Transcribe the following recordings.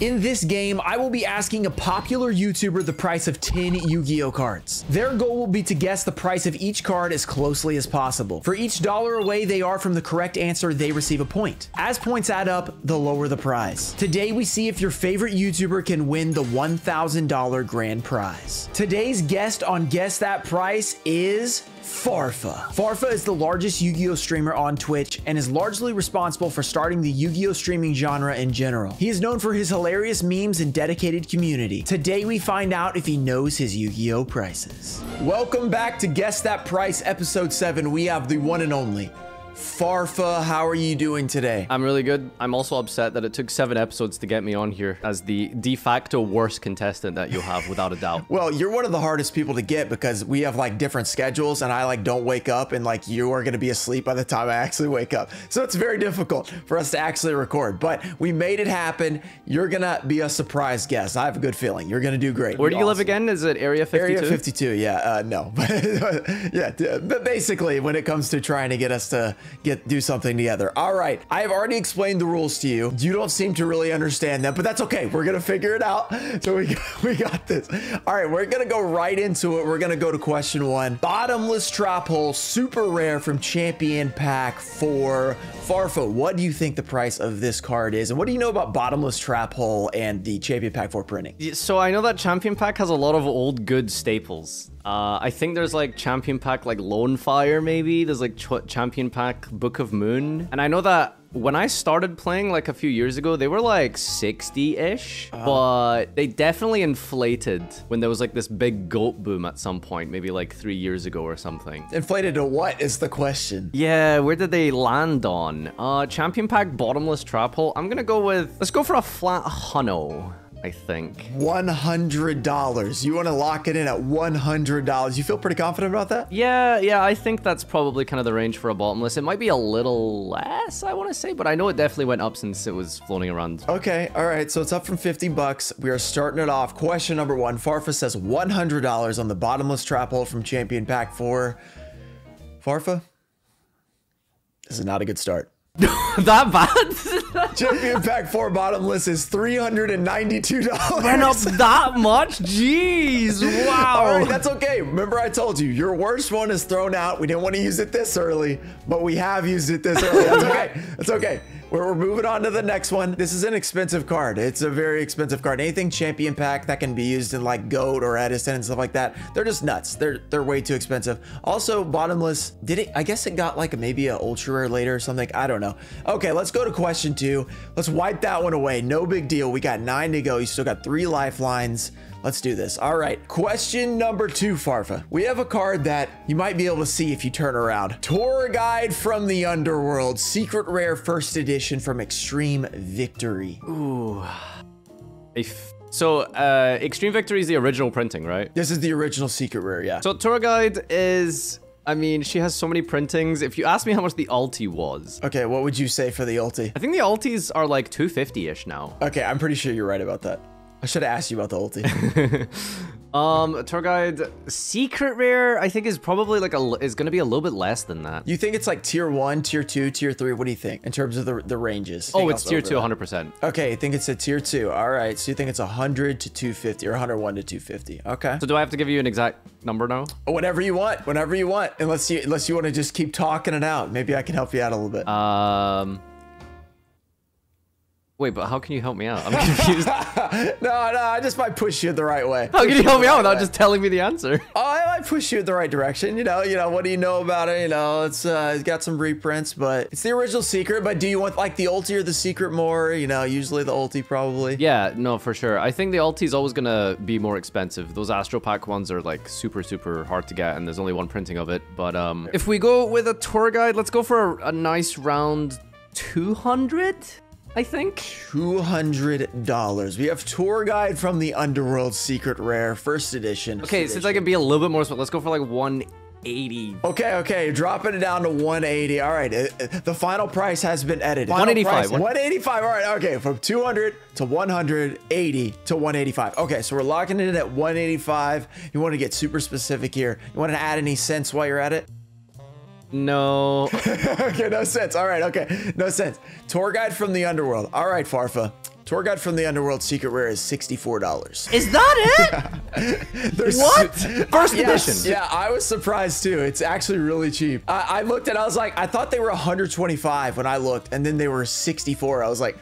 In this game, I will be asking a popular YouTuber the price of 10 Yu-Gi-Oh cards. Their goal will be to guess the price of each card as closely as possible. For each dollar away they are from the correct answer, they receive a point. As points add up, the lower the prize. Today, we see if your favorite YouTuber can win the $1,000 grand prize. Today's guest on Guess That Price is Farfa. Farfa is the largest Yu-Gi-Oh streamer on Twitch and is largely responsible for starting the Yu-Gi-Oh streaming genre in general. He is known for his hilarious memes and dedicated community. Today we find out if he knows his Yu-Gi-Oh prices. Welcome back to Guess That Price episode 7. We have the one and only Farfa, how are you doing today? I'm really good. I'm also upset that it took seven episodes to get me on here as the de facto worst contestant that you'll have without a doubt. well, you're one of the hardest people to get because we have like different schedules and I like don't wake up and like you are going to be asleep by the time I actually wake up. So it's very difficult for us to actually record, but we made it happen. You're going to be a surprise guest. I have a good feeling. You're going to do great. Where do you awesome. live again? Is it Area 52? Area 52, yeah. Uh, no. yeah, but basically when it comes to trying to get us to get do something together. All right, I have already explained the rules to you. You don't seem to really understand them, but that's okay. We're gonna figure it out. So we we got this. All right, we're gonna go right into it. We're gonna go to question one. Bottomless trap hole, super rare from Champion Pack for Farfa. What do you think the price of this card is, and what do you know about Bottomless Trap Hole and the Champion Pack 4 printing? So I know that Champion Pack has a lot of old good staples. Uh, I think there's like Champion Pack like Lone Fire maybe. There's like Ch Champion Pack Book of Moon. And I know that when I started playing like a few years ago, they were like 60-ish, uh, but they definitely inflated when there was like this big goat boom at some point, maybe like three years ago or something. Inflated to what is the question? Yeah, where did they land on? Uh, Champion Pack Bottomless Trap Hole. I'm gonna go with, let's go for a flat Huno. I think. $100. You want to lock it in at $100. You feel pretty confident about that? Yeah, yeah, I think that's probably kind of the range for a bottomless. It might be a little less, I want to say, but I know it definitely went up since it was floating around. Okay, all right, so it's up from 50 bucks. We are starting it off. Question number one. Farfa says $100 on the bottomless trap hole from Champion Pack 4. Farfa, this is not a good start. that bad? Champion Pack 4 bottomless is $392. Went up that much? Jeez, wow. All right, that's okay. Remember I told you, your worst one is thrown out. We didn't want to use it this early, but we have used it this early. That's okay. That's okay. We're, moving on to the next one. This is an expensive card. It's a very expensive card. Anything champion pack that can be used in like Goat or Edison and stuff like that, they're just nuts. They're they're way too expensive. Also, bottomless, did it, I guess it got like maybe a ultra rare later or something. I don't know. Okay, let's go to question two. Let's wipe that one away. No big deal. We got nine to go. You still got three lifelines. Let's do this. All right, question number two, Farfa. We have a card that you might be able to see if you turn around. Tour Guide from the Underworld, Secret Rare First Edition from Extreme Victory. Ooh. So, uh, Extreme Victory is the original printing, right? This is the original Secret Rare, yeah. So Tour Guide is I mean, she has so many printings. If you ask me how much the ulti was. Okay, what would you say for the ulti? I think the ultis are like 250-ish now. Okay, I'm pretty sure you're right about that. I should have asked you about the ulti. um, tour guide secret rare. I think is probably like a is gonna be a little bit less than that. You think it's like tier one, tier two, tier three? What do you think in terms of the the ranges? Oh, it's tier two, 100. percent Okay, I think it's a tier two. All right, so you think it's a 100 to 250 or 101 to 250? Okay. So do I have to give you an exact number now? Whatever you want, whenever you want. Unless you unless you want to just keep talking it out. Maybe I can help you out a little bit. Um. Wait, but how can you help me out? I'm confused. no, no, I just might push you the right way. How can you help me out without just telling me the answer? Oh, I might push you in the right direction. You know, you know, what do you know about it? You know, it's uh, it's got some reprints, but it's the original secret. But do you want like the ulti or the secret more? You know, usually the ulti probably. Yeah, no, for sure. I think the ulti is always gonna be more expensive. Those Astral Pack ones are like super, super hard to get, and there's only one printing of it. But um, if we go with a tour guide, let's go for a, a nice round 200. I think. $200. We have Tour Guide from the Underworld Secret Rare, first edition. Okay, since I can be a little bit more, let's go for like 180. Okay, okay, dropping it down to 180. All right, uh, uh, the final price has been edited. 185. Price, 185. All right, okay, from 200 to 180 to 185. Okay, so we're locking it in at 185. You want to get super specific here. You want to add any cents while you're at it? No. okay, no sense. All right, okay. No sense. Tour guide from the underworld. All right, Farfa. Tour Guide from the Underworld Secret Rare is $64. Is that it? There's- What? First Yes, edition. Yeah, I was surprised too. It's actually really cheap. I, I looked at, I was like, I thought they were 125 when I looked, and then they were 64. I was like,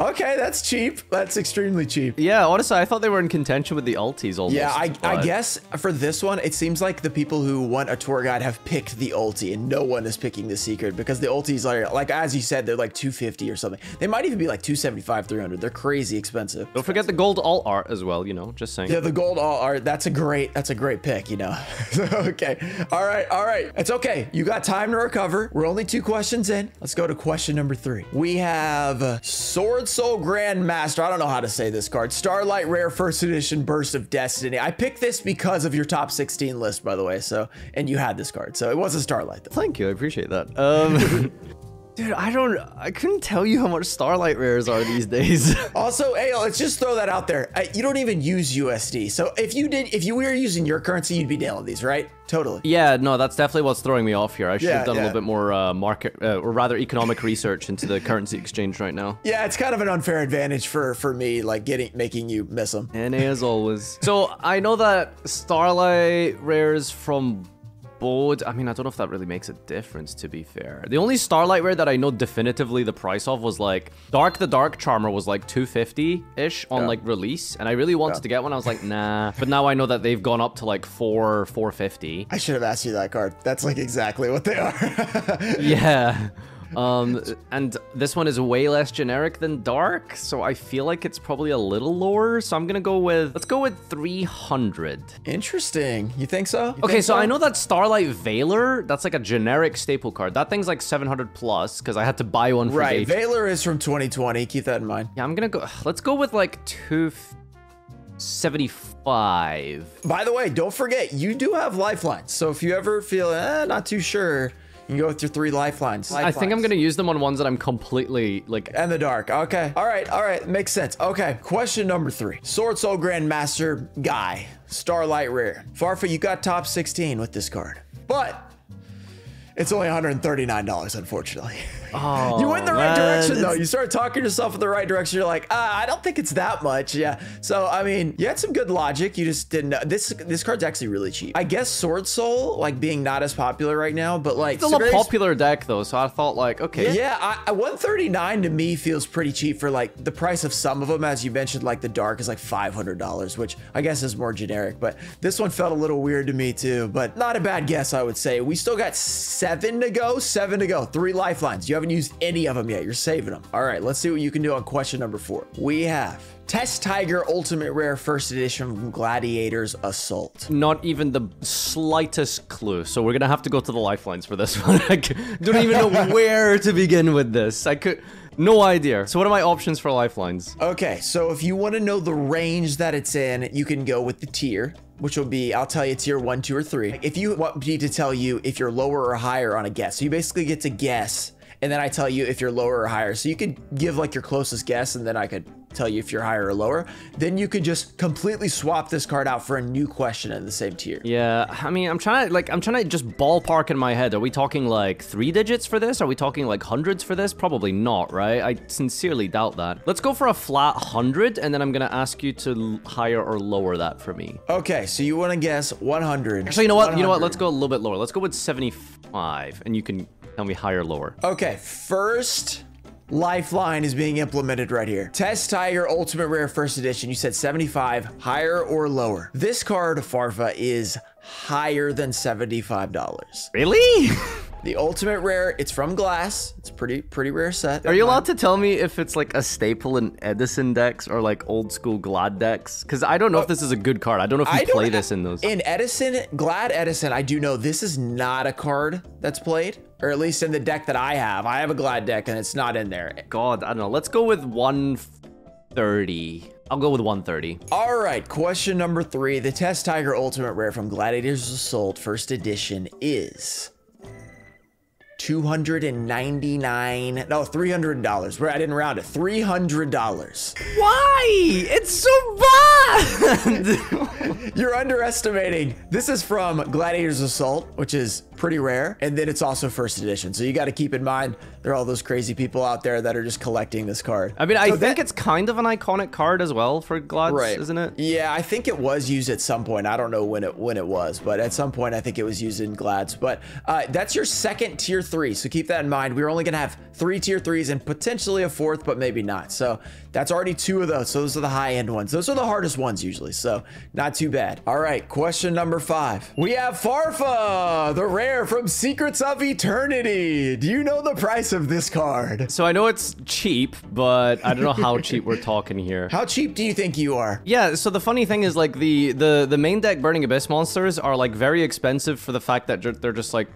okay, that's cheap. That's extremely cheap. Yeah, honestly, I thought they were in contention with the ultis almost. Yeah, I, I guess for this one, it seems like the people who want a tour guide have picked the ulti, and no one is picking the secret because the ultis are like, as you said, they're like 250 or something. They might even be like 275, 300. They're crazy expensive. Don't forget the gold alt art as well, you know, just saying. Yeah, the gold all art. That's a great. That's a great pick. You know. okay. All right. All right. It's okay. You got time to recover. We're only two questions in. Let's go to question number three. We have uh, Sword Soul Grandmaster. I don't know how to say this card. Starlight Rare First Edition Burst of Destiny. I picked this because of your top 16 list, by the way. So, and you had this card, so it was a Starlight. Though. Thank you, I appreciate that. Um, dude, I don't, I couldn't tell you how much Starlight rares are these days. Also, hey, let's just throw that out there. Uh, you don't even use USD. So if you did, if you were using your currency, you'd be nailing these, right? Totally. yeah, no, that's definitely what's throwing me off here. I should Yeah, have done a little bit more uh, market, uh, or rather economic research into the currency exchange right now. Yeah, it's kind of an unfair advantage for for me, like getting making you miss them. NA as always. So I know that Starlight rares from board. I mean, I don't know if that really makes a difference, to be fair. The only Starlight rare that I know definitively the price of was like Dharc the Dark Charmer was like 250-ish on Yeah. like release. And I really wanted Yeah. to get one. I was like, nah. But now I know that they've gone up to like 4, 450. I should have asked you that card. That's like exactly what they are. Yeah. Um, and this one is way less generic than Dharc, so I feel like it's probably a little lower. So I'm gonna go with, let's go with 300. Interesting. You think so? You Okay, think so I know that Starlight Veiler, that's like a generic staple card. That thing's like 700 plus because I had to buy one for Right. Veiler is from 2020. Keep that in mind. yeah, I'm gonna go. Let's go with like 275. By the way, don't forget you do have lifelines. So if you ever feel eh, not too sure, you can go with your three lifelines. I think I'm gonna use them on ones that I'm completely like. And the dark. Okay. All right. All right. Makes sense. Okay. Question number three. Sword Soul Grandmaster Guy. Starlight Rare. Farfa, you got top 16 with this card. But it's only $139, unfortunately. Oh, you went the right man, direction, though. You started talking yourself in the right direction. You're like, ah, I don't think it's that much. Yeah. So, I mean, you had some good logic. You just didn't know. This this card's actually really cheap. I guess Sword Soul, like, being not as popular right now, but, like, Still a Severity's- popular deck though, so I thought like, okay, yeah, I, I- 139 to me feels pretty cheap for like the price of some of them. As you mentioned, like the dark is like $500, which I guess is more generic. But this one felt a little weird to me too. But not a bad guess, I would say. We still got seven to go, seven to go, three lifelines. You haven't used any of them yet. You're saving them. All right, let's see what you can do on question number four. We have Test Tiger Ultimate Rare First Edition from Gladiators Assault. not even the slightest clue. So we're gonna have to go to the lifelines for this one. I don't even know where to begin with this. I could, no idea. So what are my options for lifelines? Okay, so if you want to know the range that it's in, you can go with the tier, which will be, I'll tell you tier one, two, or three. If you want me to tell you if you're lower or higher on a guess, so you basically get to guess, and then I tell you if you're lower or higher. So you could give like your closest guess, and then I could tell you if you're higher or lower. Then you could just completely swap this card out for a new question in the same tier. Yeah, I mean, I'm trying to like, I'm trying to just ballpark in my head. Are we talking like three digits for this? Are we talking like hundreds for this? Probably not, right? I sincerely doubt that. Let's go for a flat hundred, and then I'm gonna ask you to higher or lower that for me. Okay, so you want to guess 100. Actually, you know what? You know what? Let's go a little bit lower. Let's go with 75, and you can tell me higher or lower. Okay, first lifeline is being implemented right here. Test Tiger Ultimate Rare First Edition. You said 75, higher or lower. This card, Farfa, is higher than $75. Really? The Ultimate Rare, it's from GLAS. It's pretty pretty rare set. Are you allowed to tell me if it's like a staple in Edison decks or like old school Glad decks? Because I don't know if this is a good card. I don't know if you I play this in those. In Edison, Glad Edison, I do know this is not a card that's played, or at least in the deck that I have. I have a Glad deck and it's not in there. God, I don't know. Let's go with 130. I'll go with 130. All right, question number three. The Test Tiger Ultimate Rare from Gladiators Assault First Edition is 299 no $300 where i didn't round it $300 Why? It's so bad! You're underestimating. This is from Gladiator's Assault, which is pretty rare. And then it's also first edition. So you got to keep in mind there are all those crazy people out there that are just collecting this card. I mean, I So think it's kind of an iconic card as well for Glads, right. isn't it? Yeah, I think it was used at some point. I don't know when it when it was, but at some point I think it was used in Glads. But uh, that's your second tier three, so keep that in mind. We're only gonna have three tier threes and potentially a fourth, but maybe not. So that's already two of those. So those are the high end ones. Those are the hardest ones usually. So not too bad. All right, question number five. We have Farfa, the rare from Secrets of Eternity. Do you know the price of this card? So I know it's cheap, but I don't know how cheap we're talking here. How cheap do you think you are? Yeah, so the funny thing is like the the the main deck Burning Abyss monsters are like very expensive for the fact that they're just like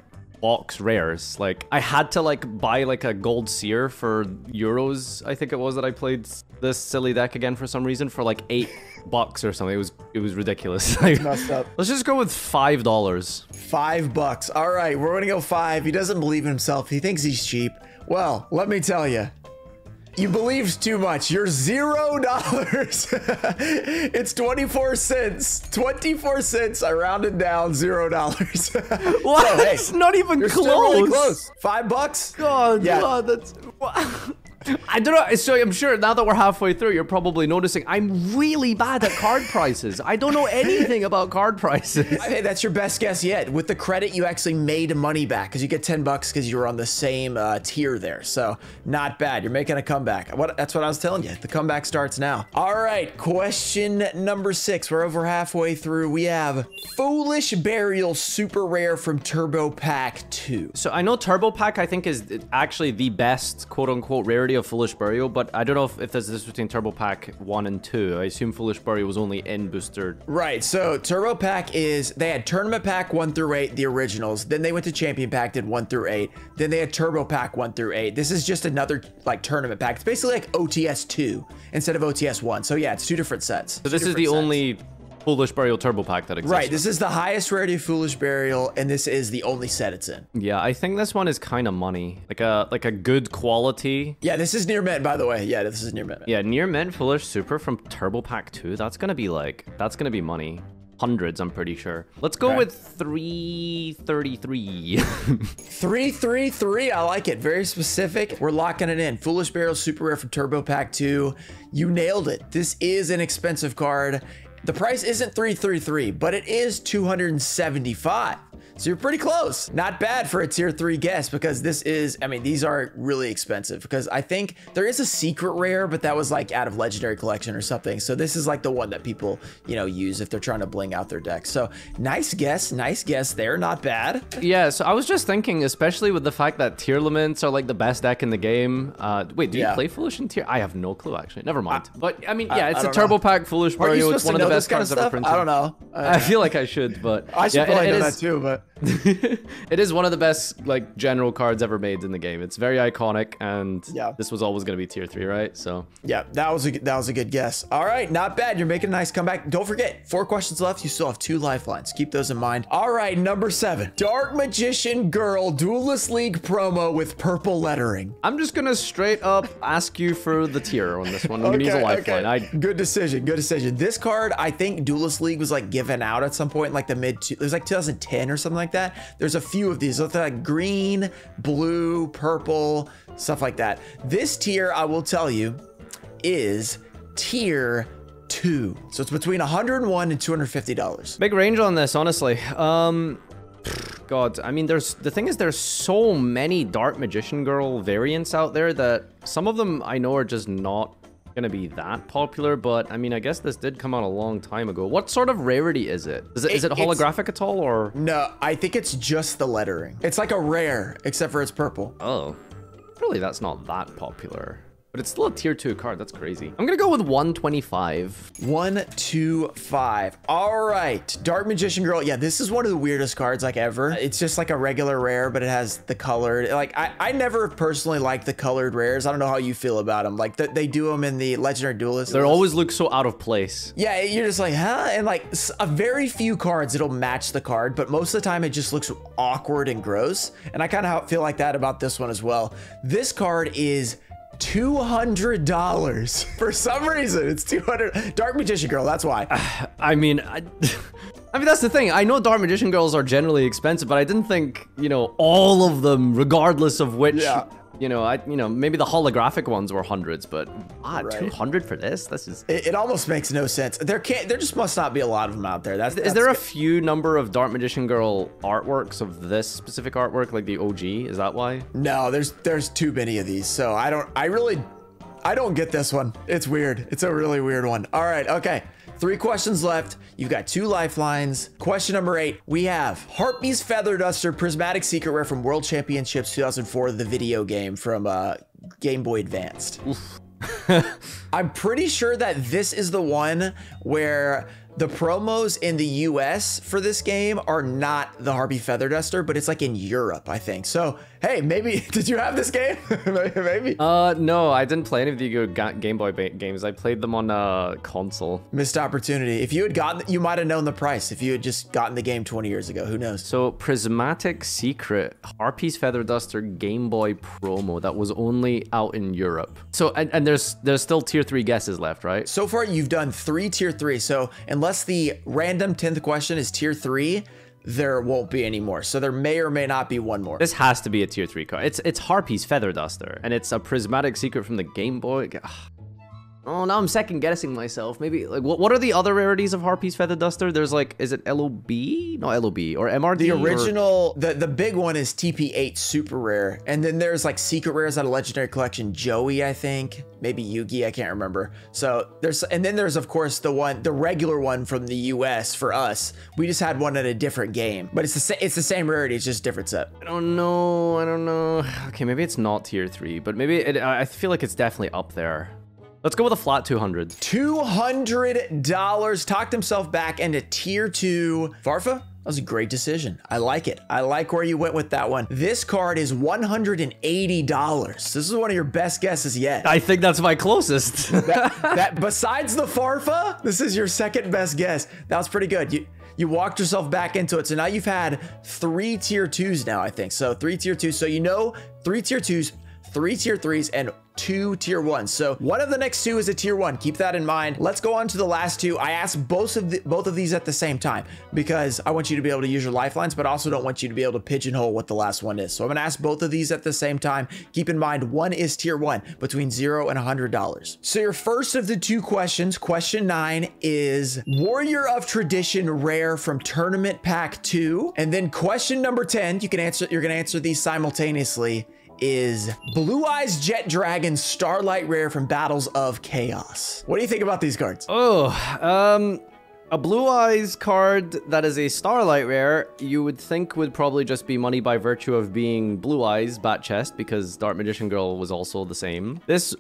box rares. Like I had to like buy like a gold Cir for euros, I think it was that I played this silly deck again for some reason for like 8 bucks or something. It was it was ridiculous. Like, messed up. Let's just go with $5. Five bucks. All right, we're gonna go five. He doesn't believe in himself. He thinks he's cheap. Well, let me tell you. You believed too much. You're zero dollars. it's 24 cents. 24 cents. I rounded down zero dollars. What? So, hey, it's not even close. really close. Five bucks? God, Yeah. God, that's. I don't know. So I'm sure now that we're halfway through, you're probably noticing I'm really bad at card prices. I don't know anything about card prices. Hey, that's your best guess yet. With the credit, you actually made money back because you get 10 bucks because you were on the same uh, tier there. So not bad. You're making a comeback. What? That's what I was telling you. The comeback starts now. All right. Question number six. We're over halfway through. We have Foolish Burial Super Rare from Turbo Pack 2. So I know Turbo Pack, I think, is actually the best quote unquote rarity of Foolish Burial, but I don't know if, if there's this between Turbo Pack 1 and 2. I assume Foolish Burial was only in Booster. Right, so Turbo Pack is they had Tournament Pack 1 through 8, the originals. Then they went to Champion Pack, did 1 through 8. Then they had Turbo Pack 1 through 8. This is just another like tournament pack. It's basically like OTS 2 instead of OTS 1. So yeah, it's two different sets. So this is the only Foolish Burial Turbo Pack that exists. Right, this is the highest rarity of Foolish Burial, and this is the only set it's in. Yeah, I think this one is kind of money. Like a like a good quality. Yeah, this is near mint, by the way. Yeah, this is near mint. Yeah, near mint Foolish Super from Turbo Pack 2. That's gonna be like that's gonna be money. Hundreds, I'm pretty sure. Let's go Okay. with 333. 333, I like it. Very specific. We're locking it in. Foolish Burial Super Rare from Turbo Pack 2. You nailed it. This is an expensive card. The price isn't 333, but it is 275. So you're pretty close. Not bad for a tier three guess because this is, I mean, these are really expensive because I think there is a secret rare, but that was like out of legendary collection or something. So this is like the one that people, you know, use if they're trying to bling out their deck. So nice guess. Nice guess there. Not bad. yeah, so I was just thinking, especially with the fact that Tearlaments are like the best deck in the game. Uh, wait, do Yeah. you play Foolish in tier? I have no clue actually. Never mind. but I mean, yeah, I it's a Turbo know. Pack Foolish you It's one of the best kind of ever printed. I don't know. I feel like I should, but I should yeah, probably it- it know is- that too, but it is one of the best like general cards ever made in the game. It's very iconic, and Yeah. this was always going to be tier three, right? So yeah, that was a that was a good guess. All right, not bad. You're making a nice comeback. Don't forget, four questions left. You still have two lifelines. Keep those in mind. All right, number seven, Dark Magician Girl Duelist League promo with purple lettering. I'm just gonna straight up ask you for the tier on this one. I'm gonna use a lifeline. I Good decision. Good decision. This card, I think Duelist League was like given out at some point, like the mid. It was like 2010 or something like that. There's a few of these. They're like green, blue, purple, stuff like that. This tier, I will tell you, is tier two. So it's between 101 and 250 dollars. Big range on this, honestly. Um, God, I mean, there's the thing is, there's so many Dark Magician Girl variants out there that some of them I know are just not gonna be that popular. But I mean, I guess this did come out a long time ago. What sort of rarity is it? Is it, is It- it holographic at all, or No, I think it's just the lettering. It's like a rare, except for it's purple. oh, really? That's not that popular. But it's still a tier two card. That's crazy. I'm gonna go with 125. One, two, five. All right. Dark Magician Girl. Yeah, this is one of the weirdest cards like ever. It's just like a regular rare, but it has the colored. Like, I, I never personally like the colored rares. I don't know how you feel about them. Like, th- they do them in the Legendary Duelist. They always look so out of place. Yeah, you're just like, huh? And like a very few cards, it'll match the card, but most of the time it just looks awkward and gross. And I kind of feel like that about this one as well. This card is $200. For some reason, it's 200 Dark Magician Girl, that's why. I mean, I, I mean, that's the thing. I know Dark Magician Girls are generally expensive, but I didn't think, you know, all of them, regardless of which, Yeah. You know, I, you know, maybe the holographic ones were hundreds, but ah, Right. 200 for this? This is. It, it almost makes no sense. There can't there just must not be a lot of them out there. That's, Is there a few number of Dark Magician Girl artworks of this specific artwork, like the OG? Is that why? No, there's there's too many of these. So I don't I really I don't get this one. It's weird. It's a really weird one. All right, okay. Three questions left. You've got two lifelines. Question number eight. We have Harpy's Feather Duster Prismatic Secret Rare from World Championships 2004, the video game from uh, Game Boy Advanced. I'm pretty sure that this is the one where the promos in the US for this game are not the Harpy Feather Duster, but it's like in Europe, I think. So, hey, maybe, did you have this game? maybe. Uh, no, I didn't play any of the Game Boy games. I played them on uh, console. Missed opportunity. If you had gotten, you might have known the price if you had just gotten the game 20 years ago. Who knows? So, Prismatic Secret, Harpy's Feather Duster Game Boy promo that was only out in Europe. So, and, and there's there's still tier three guesses left, right? So far, you've done three tier three. So, unless the random 10th question is tier three, there won't be any more. So, there may or may not be one more. This has to be a tier three card. It's it's Harpy's Feather Duster, and it's a Prismatic Secret from the Game Boy. Ugh. Oh, now I'm second guessing myself. Maybe like what what are the other rarities of Harpy's Feather Duster? There's like, is it LOB? No, LOB or MRD. The or- original, the, the big one is TP8 super rare. And then there's like secret rares out of Legendary Collection. Joey, I think. Maybe Yugi, I can't remember. So there's, and then there's of course the one, the regular one from the US for us. We just had one at a different game. But it's the, sa- it's the same rarity, it's just different set. I don't know. I don't know. Okay, maybe it's not tier three, but maybe it, I I feel like it's definitely up there. Let's go with a flat 200. $200 talked himself back into tier two. Farfa, that was a great decision. I like it. I like where you went with that one. This card is $180. This is one of your best guesses yet. I think that's my closest. that besides the Farfa, this is your second best guess. That was pretty good. You you walked yourself back into it. So now you've had three tier twos now, I think. So three tier twos. So you know three tier twos, three tier threes, and two tier ones. So one of the next two is a tier one. Keep that in mind. Let's go on to the last two. I asked both of the, both of these at the same time because I want you to be able to use your lifelines, but also don't want you to be able to pigeonhole what the last one is. So I'm gonna ask both of these at the same time. Keep in mind, one is tier one between zero and a hundred dollars. So your first of the two questions, question nine, is Warrior of Tradition rare from Tournament Pack 2. And then question number 10, you can answer, you're gonna answer these simultaneously is Blue Eyes Jet Dragon Starlight Rare from Battles of Chaos. What do you think about these cards? oh, um, a Blue Eyes card that is a Starlight rare, you would think would probably just be money by virtue of being Blue Eyes Bat Chest because Dark Magician Girl was also the same. This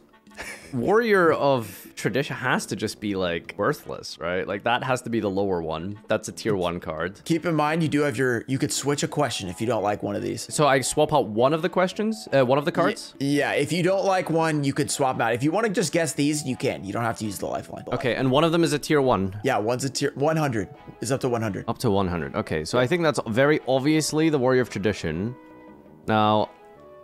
Warrior of Tradition has to just be like worthless, right? Like that has to be the lower one. That's a tier one card. Keep in mind, you do have your, you could switch a question if you don't like one of these. So I swap out one of the questions, uh, one of the cards. Yeah, if you don't like one, you could swap out. If you want to just guess these, you can. You don't have to use the lifeline. Okay, and one of them is a tier one. Yeah, one's a tier 100 is up to 100. Up to 100. Okay, so I think that's very obviously the Warrior of Tradition. Now,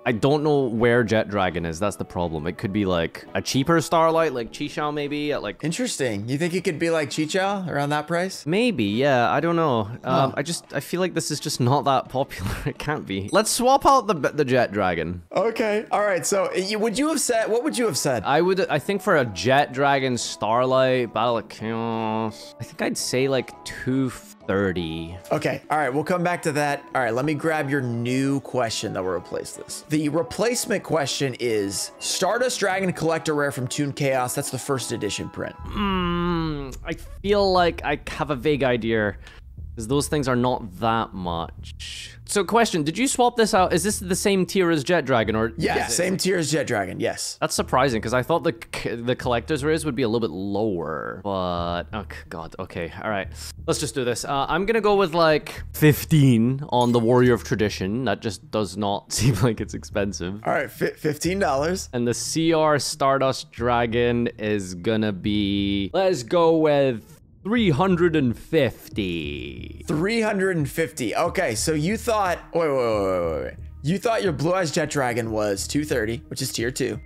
I don't know where Jet Dragon is. That's the problem. It could be like a cheaper Starlight, like Chisao maybe, at like... Interesting. You think it could be like Chicho around that price? Maybe, yeah, I don't know. Um, I just, I feel like this is just not that popular. it can't be. Let's swap out the the Jet Dragon. Okay. All right. So, you, would you have said? What would you have said? I would, I think for a Jet Dragon Starlight Battle of Chaos, I think I'd say like 230. Okay, all right, we'll come back to that. All right, let me grab your new question that will replace this. The replacement question is Stardust Dragon Collector Rare from Toon Chaos. That's the first edition print. Hmm, I feel like I have a vague idea. Because those things are not that much. So question, did you swap this out? Is this the same tier as Jet Dragon or? Yeah, same tier as Jet Dragon, yes. That's surprising because I thought the the collector's rares would be a little bit lower, but oh god, okay, all right, let's just do this. Uh, I'm gonna go with like 15 on the Warrior of Tradition. That just does not seem like it's expensive. All right, $15. And the CR Stardust Dragon is gonna be. Let's go with 350. 350. Okay, so you thought, wait, wait, wait, wait, wait. You thought your Blue Eyes Jet Dragon was 230, which is tier two.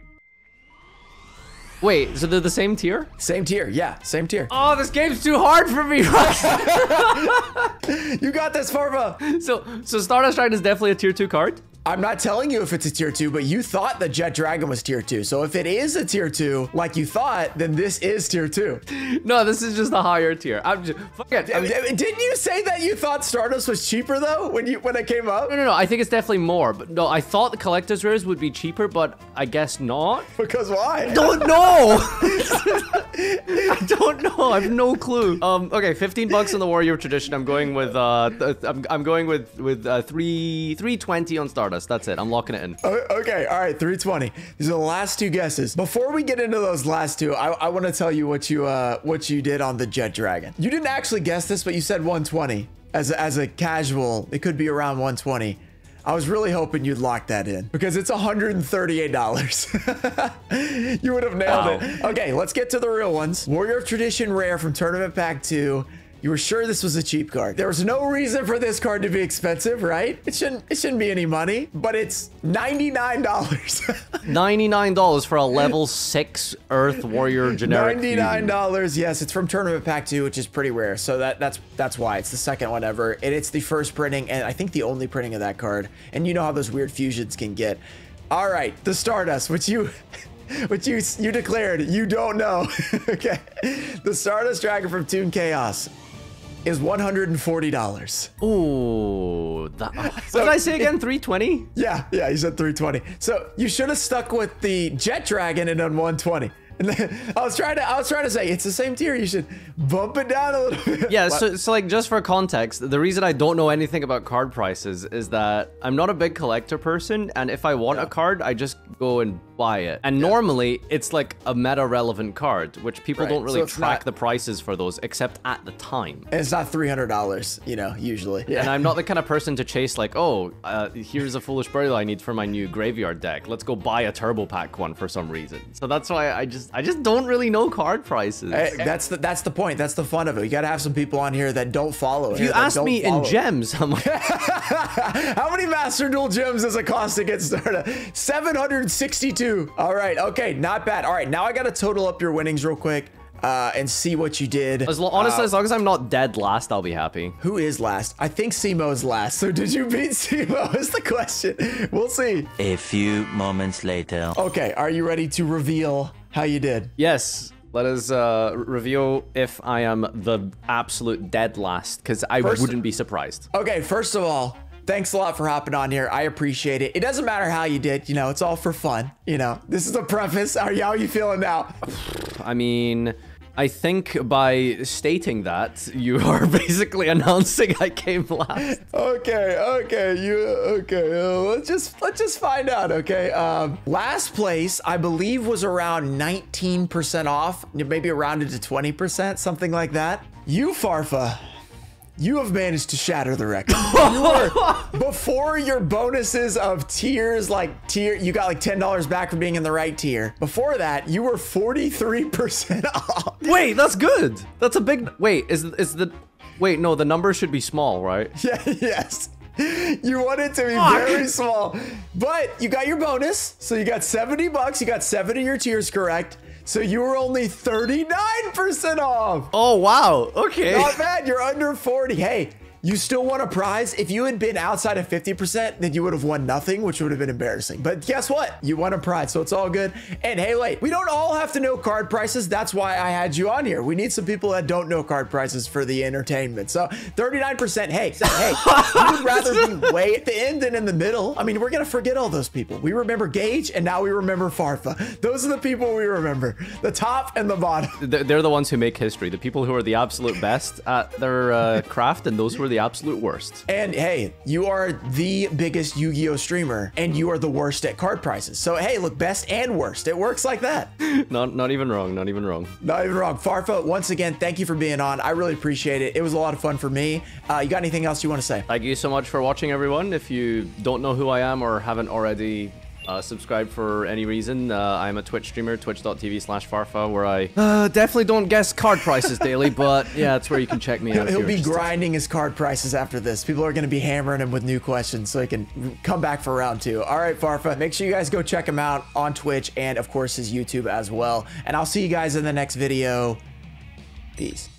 Wait, so they're the same tier? Same tier. Yeah, same tier. Oh, this game's too hard for me. you got this, Farfa. so, so Stardust Dragon is definitely a tier two card. I'm not telling you if it's a tier two, but you thought the Jet Dragon was tier two. So if it is a tier two, like you thought, then this is tier two. No, this is just a higher tier. I'm just fuck it. I mean, Didn't you say that you thought Stardust was cheaper though when you when it came up? no, no, no. I think it's definitely more. But no, I thought the collector's rares would be cheaper, but I guess not. Because why? Don't know. I don't know. I have no clue. Um. Okay, 15 bucks on the Warrior Tradition. I'm going with uh. I'm, I'm going with with uh, three 320 on Stardust. That's it. I'm locking it in. Okay, all right, 320. These are the last two guesses. Before we get into those last two, I, I want to tell you what you uh what you did on the Jet Dragon. You didn't actually guess this, but you said 120 as a, as a casual. It could be around 120. I was really hoping you'd lock that in because it's $138. you would have nailed Wow. it. Okay, let's get to the real ones. Warrior of Tradition Rare from Tournament Pack 2. You were sure this was a cheap card. There was no reason for this card to be expensive, right? It shouldn't it shouldn't be any money, but it's $99. $99 for a level 6 Earth Warrior generic. $99. Yes, it's from Tournament Pack 2, which is pretty rare. So that that's that's why it's the second one ever. And it's the first printing and I think the only printing of that card. And you know how those weird fusions can get. All right, the Stardust, which you which you you declared you don't know. okay. The Stardust Dragon from Toon Chaos is $140. Ooh, that, what did I say again? 320? Yeah, yeah, you said 320. So you should have stuck with the Jet Dragon and done 120. I was trying to, I was trying to say it's the same tier. You should bump it down a little bit. Yeah, so, so like just for context, the reason I don't know anything about card prices is that I'm not a big collector person, and if I want a card, I just go and buy it. And normally it's like a meta relevant card, which people Right, don't really it's track not- the prices for those except at the time. and it's not three hundred dollars, you know, usually. Yeah. And I'm not the kind of person to chase like, oh, uh, here's a foolish burial I need for my new graveyard deck. Let's go buy a turbo pack one for some reason. So that's why I just I just don't really know card prices. That's the that's the point. That's the fun of it. You gotta have some people on here that don't follow. if you ask me in gems, I'm like, How many Master Duel gems does it cost to get started? 762. All right, okay, not bad. All right, now I gotta total up your winnings real quick uh, and see what you did. as lo- honestly, Uh, as long as I'm not dead last, I'll be happy. Who is last? I think Simo is last. So did you beat Simo? Is the question. We'll see. A few moments later. Okay, are you ready to reveal how you did? Yes. Let us uh, reveal if I am the absolute dead last, because I First- wouldn't be surprised. Okay, first of all, thanks a lot for hopping on here. I appreciate it. It doesn't matter how you did, you know, it's all for fun. You know, this is a preface. How, how are you feeling now? I mean, I think by stating that, you are basically announcing I came last. Okay, okay, you okay? Uh, let's just let's just find out. Okay, um, last place I believe was around 19% off, maybe rounded to 20%, something like that. You Farfa, you have managed to shatter the record. You were, before your bonuses of tiers, like tier, you got like ten dollars back for being in the right tier. Before that, you were 43% off. Wait, that's good. That's a big. Wait, is is the? Wait, no, the number should be small, right? Yeah, yes. You want it to be very small, but you got your bonus. So you got 70 bucks. You got seven of your tiers correct. So you were only 39% off. Oh wow. Okay. Not bad. You're under 40. Hey, you still won a prize. If you had been outside of 50%, then you would have won nothing, which would have been embarrassing. But guess what? You won a prize, so it's all good. And hey, wait, we don't all have to know card prices. That's why I had you on here. We need some people that don't know card prices for the entertainment. So 39%, hey, hey, you would rather be way at the end than in the middle. I mean, we're going to forget all those people. We remember Gage, and now we remember Farfa. Those are the people we remember, the top and the bottom. They're they're the ones who make history. The people who are the absolute best at their uh, craft, and those who are the absolute worst. And hey, you are the biggest Yu Gi Oh streamer, and you are the worst at card prices. So hey, look, best and worst. It works like that. Not not even wrong. Not even wrong. Not even wrong. Farfa, once again, thank you for being on. I really appreciate it. It was a lot of fun for me. Uh, you got anything else you want to say? Thank you so much for watching, everyone. If you don't know who I am or haven't already uh, subscribe for any reason. Uh, I'm a Twitch streamer, twitch.tv slash Farfa, where I uh, definitely don't guess card prices daily, but yeah, that's where you can check me out. He'll be grinding his card prices after this. People are going to be hammering him with new questions so he can come back for round two. All right, Farfa, make sure you guys go check him out on Twitch and, of course, his YouTube as well. And I'll see you guys in the next video. Peace.